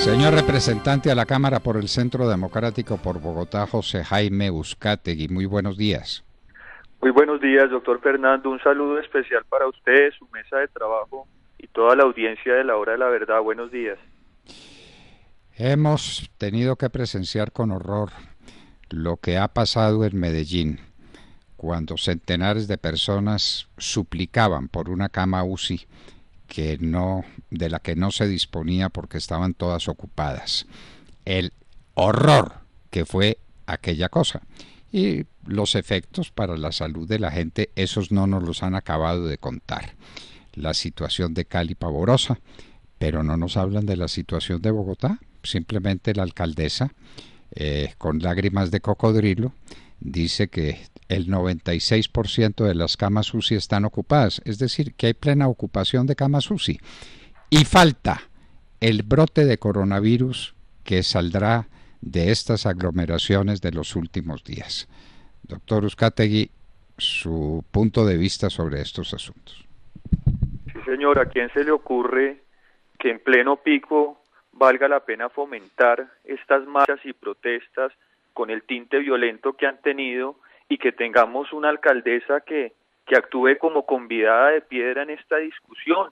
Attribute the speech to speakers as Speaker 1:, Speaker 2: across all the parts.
Speaker 1: Señor representante a la Cámara por el Centro Democrático por Bogotá, José Jaime Uzcategui, muy buenos días.
Speaker 2: Muy buenos días, doctor Fernando. Un saludo especial para usted, su mesa de trabajo y toda la audiencia de la hora de la verdad. Buenos días.
Speaker 1: Hemos tenido que presenciar con horror lo que ha pasado en Medellín, cuando centenares de personas suplicaban por una cama UCI que no de la que no se disponía porque estaban todas ocupadas. El horror que fue aquella cosa y los efectos para la salud de la gente, esos no nos los han acabado de contar. La situación de Cali pavorosa, pero no nos hablan de la situación de Bogotá. Simplemente la alcaldesa, eh, con lágrimas de cocodrilo, dice que el 96% de las camas UCI están ocupadas, es decir, que hay plena ocupación de camas UCI. Y falta el brote de coronavirus que saldrá de estas aglomeraciones de los últimos días. Doctor Uzcategui, su punto de vista sobre estos asuntos.
Speaker 2: Sí, señor, ¿a quién se le ocurre que en pleno pico valga la pena fomentar estas marchas y protestas con el tinte violento que han tenido y que tengamos una alcaldesa que, que actúe como convidada de piedra en esta discusión.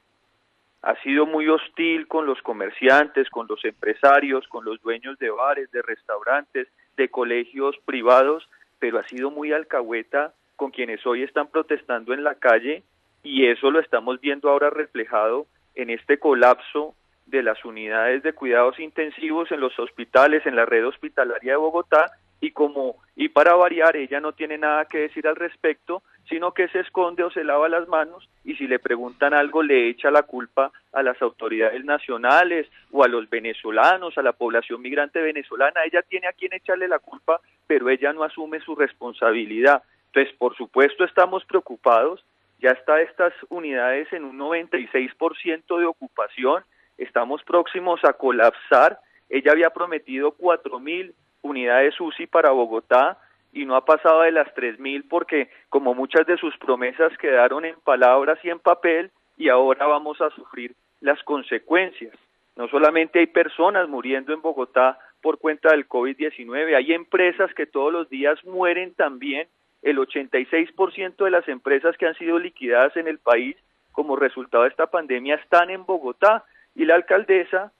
Speaker 2: Ha sido muy hostil con los comerciantes, con los empresarios, con los dueños de bares, de restaurantes, de colegios privados, pero ha sido muy alcahueta con quienes hoy están protestando en la calle y eso lo estamos viendo ahora reflejado en este colapso de las unidades de cuidados intensivos en los hospitales, en la red hospitalaria de Bogotá, y como, y para variar, ella no tiene nada que decir al respecto, sino que se esconde o se lava las manos y si le preguntan algo le echa la culpa a las autoridades nacionales o a los venezolanos, a la población migrante venezolana. Ella tiene a quien echarle la culpa, pero ella no asume su responsabilidad. Entonces, por supuesto, estamos preocupados. Ya está estas unidades en un 96% de ocupación estamos próximos a colapsar. Ella había prometido cuatro mil unidades UCI para Bogotá y no ha pasado de las tres mil porque como muchas de sus promesas quedaron en palabras y en papel y ahora vamos a sufrir las consecuencias. No solamente hay personas muriendo en Bogotá por cuenta del COVID-19, hay empresas que todos los días mueren también. El 86% de las empresas que han sido liquidadas en el país como resultado de esta pandemia están en Bogotá y la alcaldesa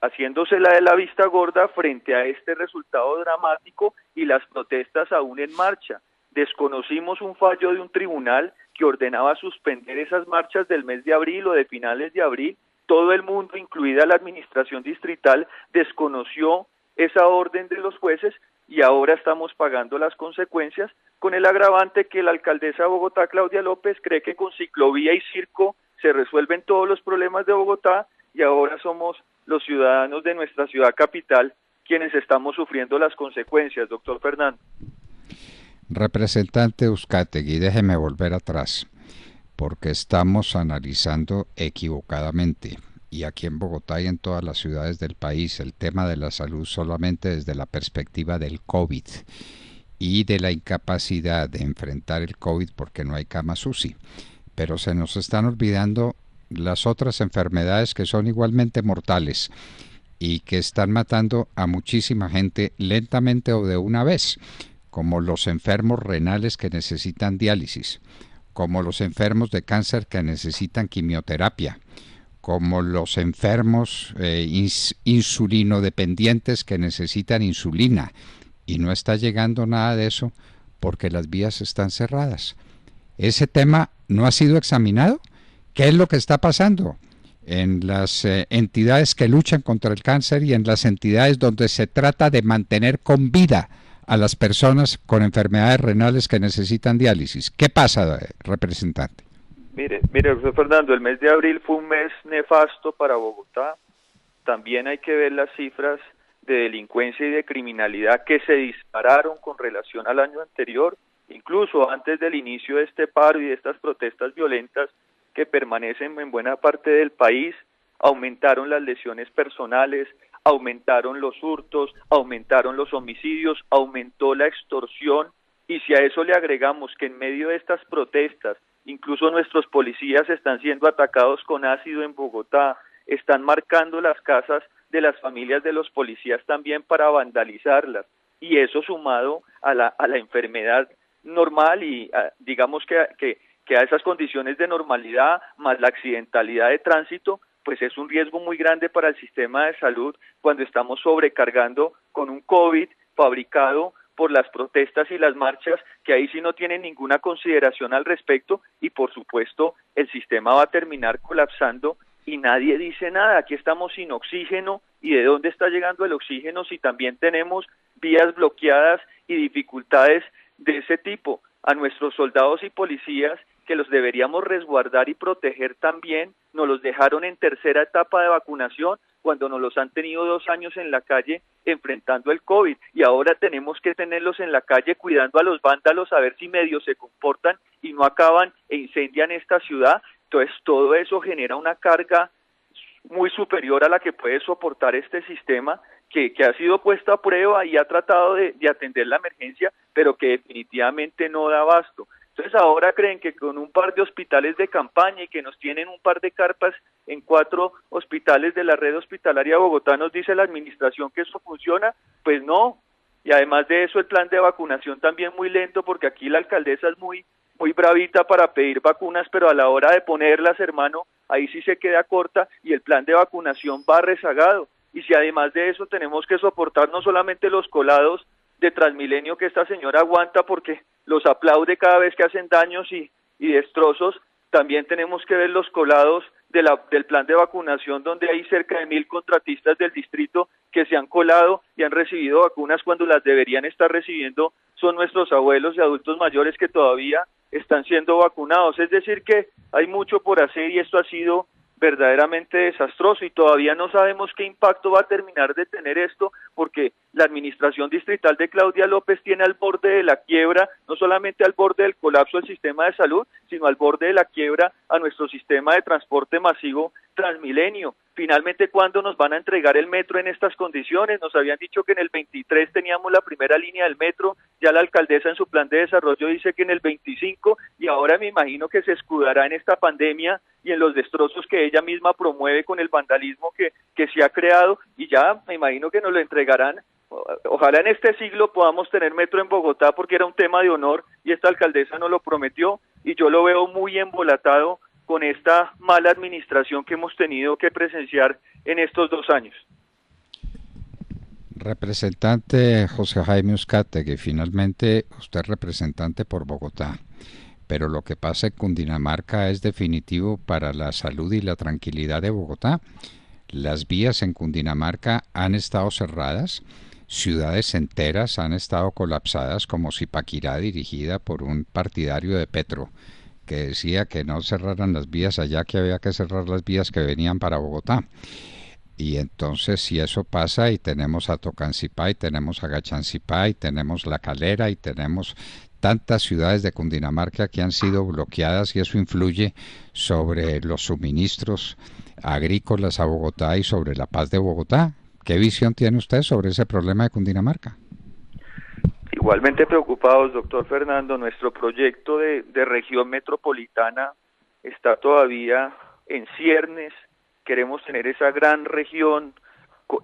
Speaker 2: haciéndose la de la vista gorda frente a este resultado dramático y las protestas aún en marcha. Desconocimos un fallo de un tribunal que ordenaba suspender esas marchas del mes de abril o de finales de abril. Todo el mundo, incluida la administración distrital, desconoció esa orden de los jueces y ahora estamos pagando las consecuencias con el agravante que la alcaldesa de Bogotá, Claudia López, cree que con ciclovía y circo se resuelven todos los problemas de Bogotá y ahora somos los ciudadanos de nuestra ciudad capital quienes estamos sufriendo las consecuencias, doctor Fernando.
Speaker 1: Representante Euskategui, déjeme volver atrás, porque estamos analizando equivocadamente, y aquí en Bogotá y en todas las ciudades del país, el tema de la salud solamente desde la perspectiva del COVID y de la incapacidad de enfrentar el COVID porque no hay cama UCI pero se nos están olvidando las otras enfermedades que son igualmente mortales y que están matando a muchísima gente lentamente o de una vez, como los enfermos renales que necesitan diálisis, como los enfermos de cáncer que necesitan quimioterapia, como los enfermos eh, insulino dependientes que necesitan insulina. Y no está llegando nada de eso porque las vías están cerradas. Ese tema no ha sido examinado. ¿Qué es lo que está pasando en las eh, entidades que luchan contra el cáncer y en las entidades donde se trata de mantener con vida a las personas con enfermedades renales que necesitan diálisis? ¿Qué pasa, representante?
Speaker 2: Mire, mire, Fernando, el mes de abril fue un mes nefasto para Bogotá. También hay que ver las cifras de delincuencia y de criminalidad que se dispararon con relación al año anterior incluso antes del inicio de este paro y de estas protestas violentas que permanecen en buena parte del país, aumentaron las lesiones personales, aumentaron los hurtos, aumentaron los homicidios, aumentó la extorsión y si a eso le agregamos que en medio de estas protestas incluso nuestros policías están siendo atacados con ácido en Bogotá, están marcando las casas de las familias de los policías también para vandalizarlas. Y eso sumado a la, a la enfermedad normal y digamos que, que, que a esas condiciones de normalidad más la accidentalidad de tránsito, pues es un riesgo muy grande para el sistema de salud cuando estamos sobrecargando con un COVID fabricado por las protestas y las marchas, que ahí sí no tienen ninguna consideración al respecto y por supuesto el sistema va a terminar colapsando y nadie dice nada. Aquí estamos sin oxígeno y de dónde está llegando el oxígeno si también tenemos vías bloqueadas y dificultades de ese tipo. A nuestros soldados y policías que los deberíamos resguardar y proteger también, nos los dejaron en tercera etapa de vacunación cuando nos los han tenido dos años en la calle enfrentando el COVID y ahora tenemos que tenerlos en la calle cuidando a los vándalos a ver si medio se comportan y no acaban e incendian esta ciudad. Entonces todo eso genera una carga muy superior a la que puede soportar este sistema que, ha sido puesto a prueba y ha tratado de, de atender la emergencia, pero que definitivamente no da abasto. Entonces ahora creen que con un par de hospitales de campaña y que nos tienen un par de carpas en cuatro hospitales de la red hospitalaria de Bogotá, nos dice la administración que eso funciona, pues no. Y además de eso el plan de vacunación también muy lento porque aquí la alcaldesa es muy muy bravita para pedir vacunas, pero a la hora de ponerlas, hermano, ahí sí se queda corta y el plan de vacunación va rezagado. Y si además de eso tenemos que soportar no solamente los colados de Transmilenio que esta señora aguanta porque los aplaude cada vez que hacen daños y, y destrozos, también tenemos que ver los colados de la, del plan de vacunación donde hay cerca de mil contratistas del distrito que se han colado y han recibido vacunas cuando las deberían estar recibiendo son nuestros abuelos y adultos mayores que todavía están siendo vacunados. Es decir, que hay mucho por hacer y esto ha sido verdaderamente desastroso y todavía no sabemos qué impacto va a terminar de tener esto porque la administración distrital de Claudia López tiene al borde de la quiebra, no solamente al borde del colapso del sistema de salud, sino al borde de la quiebra a nuestro sistema de transporte masivo Transmilenio. Finalmente, ¿cuándo nos van a entregar el metro en estas condiciones? Nos habían dicho que en el 23 teníamos la primera línea del metro, ya la alcaldesa en su plan de desarrollo dice que en el 25 y ahora me imagino que se escudará en esta pandemia y en los destrozos que ella misma promueve con el vandalismo que, que se ha creado y ya me imagino que nos lo entregarán. Ojalá en este siglo podamos tener metro en Bogotá porque era un tema de honor y esta alcaldesa nos lo prometió y yo lo veo muy embolatado con esta mala administración que hemos tenido que presenciar en estos dos años.
Speaker 1: Representante José Jaime Uscate, que finalmente usted es representante por Bogotá, pero lo que pasa en Cundinamarca es definitivo para la salud y la tranquilidad de Bogotá. Las vías en Cundinamarca han estado cerradas, ciudades enteras han estado colapsadas como Zipaquirá dirigida por un partidario de Petro que decía que no cerraran las vías allá, que había que cerrar las vías que venían para Bogotá. Y entonces si eso pasa y tenemos a Tocancipá y tenemos a Gachancipá y tenemos La Calera y tenemos tantas ciudades de Cundinamarca que han sido bloqueadas y eso influye sobre los suministros agrícolas a Bogotá y sobre la paz de Bogotá. ¿Qué visión tiene usted sobre ese problema de Cundinamarca?
Speaker 2: Igualmente preocupados, doctor Fernando, nuestro proyecto de, región metropolitana está todavía en ciernes. Queremos tener esa gran región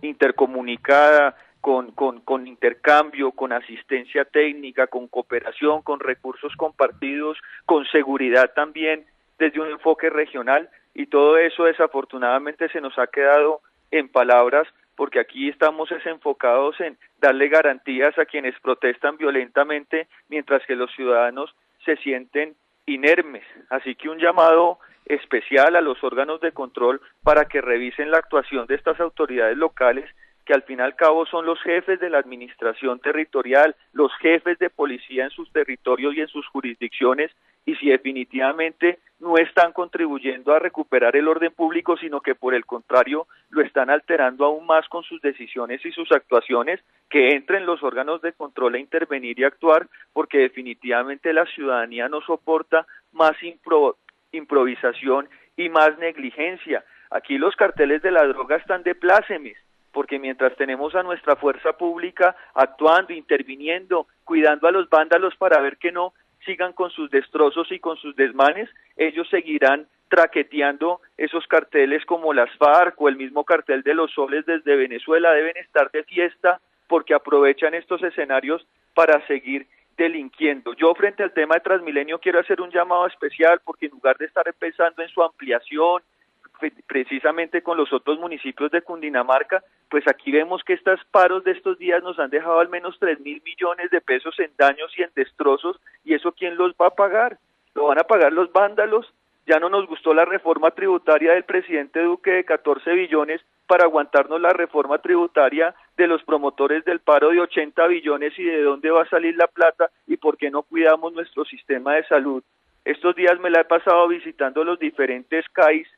Speaker 2: intercomunicada, con, con, con, intercambio, con asistencia técnica, con cooperación, con recursos compartidos, con seguridad también desde un enfoque regional y todo eso desafortunadamente se nos ha quedado en palabras porque aquí estamos enfocados en darle garantías a quienes protestan violentamente mientras que los ciudadanos se sienten inermes. Así que un llamado especial a los órganos de control para que revisen la actuación de estas autoridades locales que al fin y al cabo son los jefes de la administración territorial, los jefes de policía en sus territorios y en sus jurisdicciones, y si definitivamente no están contribuyendo a recuperar el orden público, sino que por el contrario lo están alterando aún más con sus decisiones y sus actuaciones, que entren los órganos de control a intervenir y actuar, porque definitivamente la ciudadanía no soporta más improvisación y más negligencia. Aquí los carteles de la droga están de plácemes porque mientras tenemos a nuestra fuerza pública actuando, interviniendo, cuidando a los vándalos para ver que no sigan con sus destrozos y con sus desmanes, ellos seguirán traqueteando esos carteles como las FARC o el mismo cartel de los soles desde Venezuela deben estar de fiesta porque aprovechan estos escenarios para seguir delinquiendo. Yo frente al tema de Transmilenio quiero hacer un llamado especial porque en lugar de estar empezando en su ampliación, precisamente con los otros municipios de Cundinamarca, pues aquí vemos que estos paros de estos días nos han dejado al menos 3 mil millones de pesos en daños y en destrozos, y eso quién los va a pagar? Lo van a pagar los vándalos. Ya no nos gustó la reforma tributaria del presidente Duque de 14 billones para aguantarnos la reforma tributaria de los promotores del paro de 80 billones y de dónde va a salir la plata y por qué no cuidamos nuestro sistema de salud. Estos días me la he pasado visitando los diferentes CAIs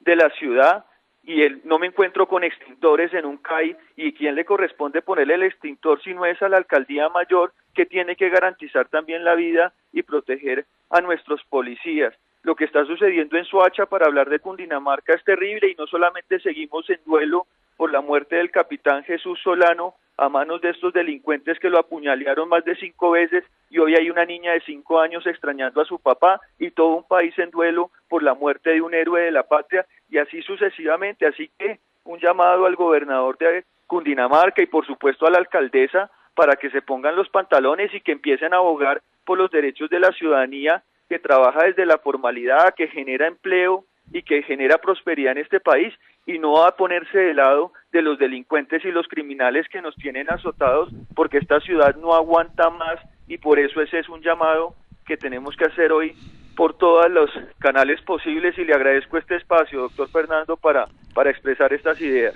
Speaker 2: de la ciudad y él, no me encuentro con extintores en un CAI y quién le corresponde ponerle el extintor si no es a la alcaldía mayor que tiene que garantizar también la vida y proteger a nuestros policías. Lo que está sucediendo en Soacha para hablar de Cundinamarca es terrible y no solamente seguimos en duelo por la muerte del capitán Jesús Solano a manos de estos delincuentes que lo apuñalearon más de cinco veces y hoy hay una niña de cinco años extrañando a su papá y todo un país en duelo por la muerte de un héroe de la patria y así sucesivamente. Así que un llamado al gobernador de Cundinamarca y por supuesto a la alcaldesa para que se pongan los pantalones y que empiecen a abogar por los derechos de la ciudadanía que trabaja desde la formalidad, que genera empleo y que genera prosperidad en este país y no a ponerse de lado de los delincuentes y los criminales que nos tienen azotados porque esta ciudad no aguanta más y por eso ese es un llamado que tenemos que hacer hoy por todos los canales posibles y le agradezco este espacio, doctor Fernando, para, para expresar estas ideas.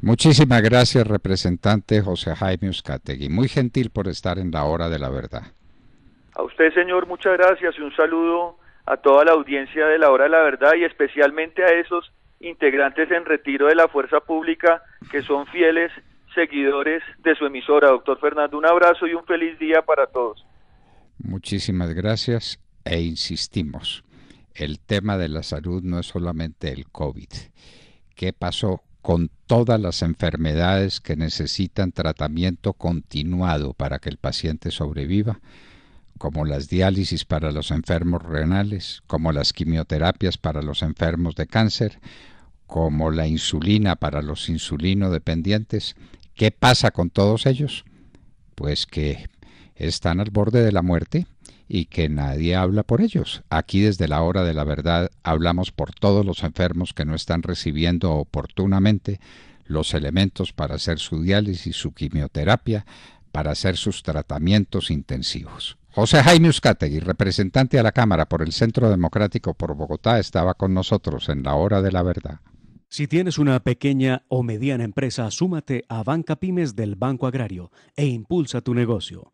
Speaker 1: Muchísimas gracias, representante José Jaime Uzcategui. Muy gentil por estar en la hora de la verdad.
Speaker 2: A usted, señor, muchas gracias y un saludo a toda la audiencia de la hora de la verdad y especialmente a esos integrantes en retiro de la fuerza pública que son fieles seguidores de su emisora. Doctor Fernando, un abrazo y un feliz día para todos.
Speaker 1: Muchísimas gracias e insistimos, el tema de la salud no es solamente el COVID. ¿Qué pasó con todas las enfermedades que necesitan tratamiento continuado para que el paciente sobreviva? Como las diálisis para los enfermos renales, como las quimioterapias para los enfermos de cáncer, como la insulina para los insulino dependientes. ¿Qué pasa con todos ellos? Pues que están al borde de la muerte y que nadie habla por ellos. Aquí desde la hora de la verdad hablamos por todos los enfermos que no están recibiendo oportunamente los elementos para hacer su diálisis, su quimioterapia, para hacer sus tratamientos intensivos. José Jaime Uzcategui, representante a la Cámara por el Centro Democrático por Bogotá, estaba con nosotros en la hora de la verdad.
Speaker 3: Si tienes una pequeña o mediana empresa, súmate a Banca Pymes del Banco Agrario e impulsa tu negocio.